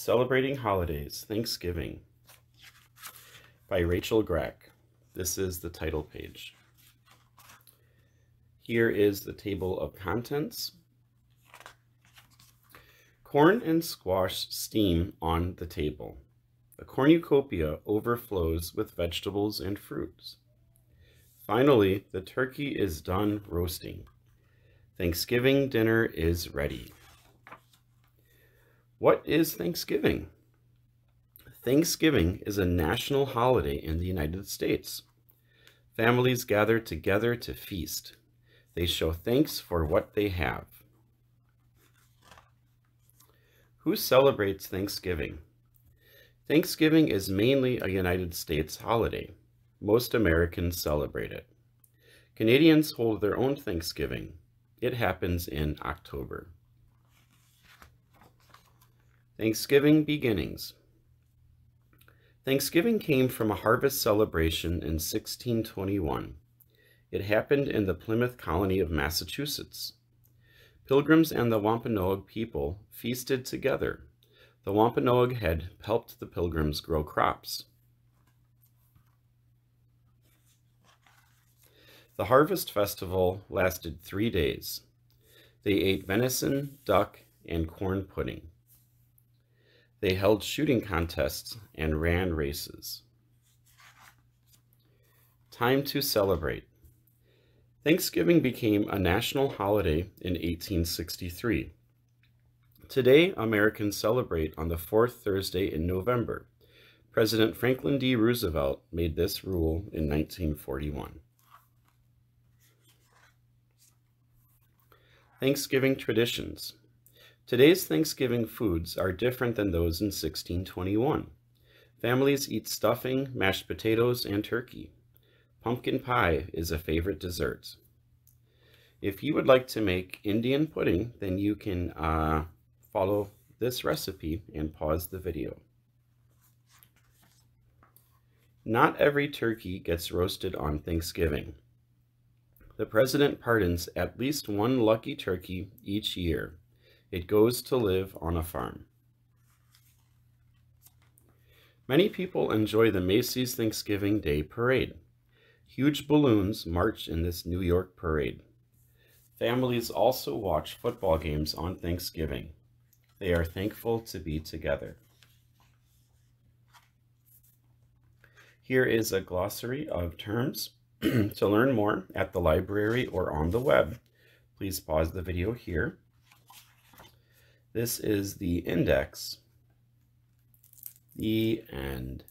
Celebrating Holidays, Thanksgiving by Rachel Grack. This is the title page. Here is the table of contents. Corn and squash steam on the table. The cornucopia overflows with vegetables and fruits. Finally, the turkey is done roasting. Thanksgiving dinner is ready. What is Thanksgiving? Thanksgiving is a national holiday in the United States. Families gather together to feast. They show thanks for what they have. Who celebrates Thanksgiving? Thanksgiving is mainly a United States holiday. Most Americans celebrate it. Canadians hold their own Thanksgiving. It happens in October. Thanksgiving beginnings. Thanksgiving came from a harvest celebration in 1621. It happened in the Plymouth colony of Massachusetts. Pilgrims and the Wampanoag people feasted together. The Wampanoag had helped the pilgrims grow crops. The harvest festival lasted three days. They ate venison, duck, and corn pudding. They held shooting contests and ran races. Time to celebrate. Thanksgiving became a national holiday in 1863. Today, Americans celebrate on the fourth Thursday in November. President Franklin D. Roosevelt made this rule in 1941. Thanksgiving traditions. Today's Thanksgiving foods are different than those in 1621. Families eat stuffing, mashed potatoes, and turkey. Pumpkin pie is a favorite dessert. If you would like to make Indian pudding, then you can uh, follow this recipe and pause the video. Not every turkey gets roasted on Thanksgiving. The president pardons at least one lucky turkey each year it goes to live on a farm. Many people enjoy the Macy's Thanksgiving Day Parade. Huge balloons march in this New York parade. Families also watch football games on Thanksgiving. They are thankful to be together. Here is a glossary of terms. to learn more at the library or on the web, please pause the video here this is the index, the end.